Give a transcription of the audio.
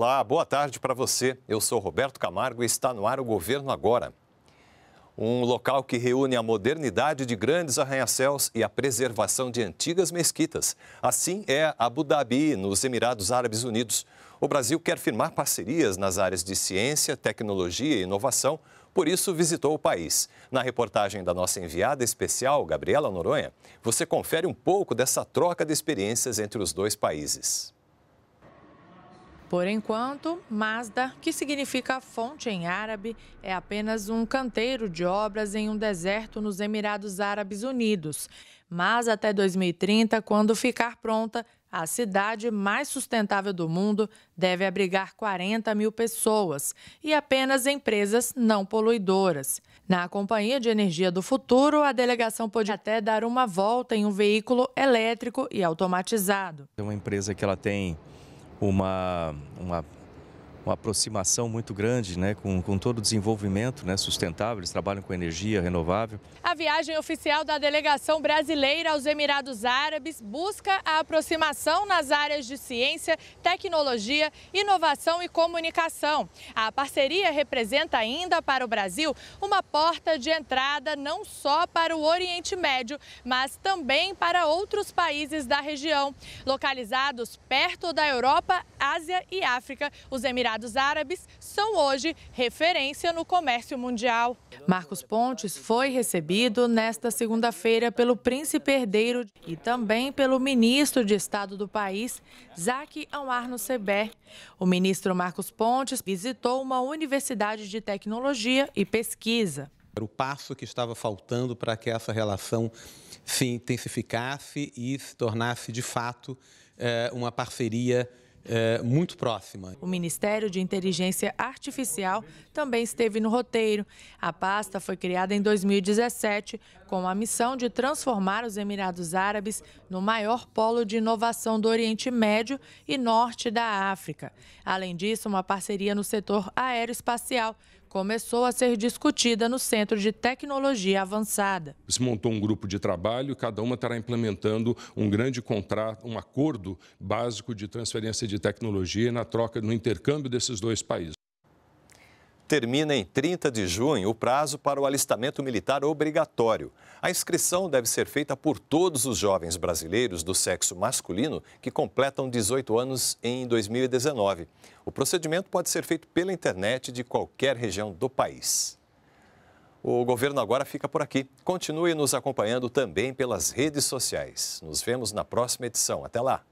Olá, boa tarde para você. Eu sou Roberto Camargo e está no ar o Governo Agora. Um local que reúne a modernidade de grandes arranha-céus e a preservação de antigas mesquitas. Assim é Abu Dhabi, nos Emirados Árabes Unidos. O Brasil quer firmar parcerias nas áreas de ciência, tecnologia e inovação, por isso visitou o país. Na reportagem da nossa enviada especial, Gabriela Noronha, você confere um pouco dessa troca de experiências entre os dois países. Por enquanto, Mazda, que significa fonte em árabe, é apenas um canteiro de obras em um deserto nos Emirados Árabes Unidos. Mas até 2030, quando ficar pronta, a cidade mais sustentável do mundo deve abrigar 40 mil pessoas e apenas empresas não poluidoras. Na Companhia de Energia do Futuro, a delegação pode até dar uma volta em um veículo elétrico e automatizado. É uma empresa que ela tem uma, uma, uma aproximação muito grande né, com, com todo o desenvolvimento né, sustentável, eles trabalham com energia renovável. A viagem oficial da delegação brasileira aos Emirados Árabes busca a aproximação nas áreas de ciência, tecnologia, inovação e comunicação. A parceria representa ainda para o Brasil uma porta de entrada não só para o Oriente Médio, mas também para outros países da região. Localizados perto da Europa, Ásia e África, os Emirados Árabes são hoje referência no comércio mundial. Marcos Pontes foi recebido nesta segunda-feira pelo príncipe herdeiro e também pelo ministro de Estado do país, Zac Anwar Seber. O ministro Marcos Pontes visitou uma universidade de tecnologia e pesquisa. Era o passo que estava faltando para que essa relação se intensificasse e se tornasse, de fato, eh, uma parceria é, muito próxima. O Ministério de Inteligência Artificial também esteve no roteiro. A pasta foi criada em 2017 com a missão de transformar os Emirados Árabes no maior polo de inovação do Oriente Médio e Norte da África. Além disso, uma parceria no setor aeroespacial começou a ser discutida no Centro de Tecnologia Avançada. Se montou um grupo de trabalho, cada uma estará implementando um grande contrato, um acordo básico de transferência de tecnologia na troca, no intercâmbio desses dois países. Termina em 30 de junho o prazo para o alistamento militar obrigatório. A inscrição deve ser feita por todos os jovens brasileiros do sexo masculino que completam 18 anos em 2019. O procedimento pode ser feito pela internet de qualquer região do país. O governo agora fica por aqui. Continue nos acompanhando também pelas redes sociais. Nos vemos na próxima edição. Até lá!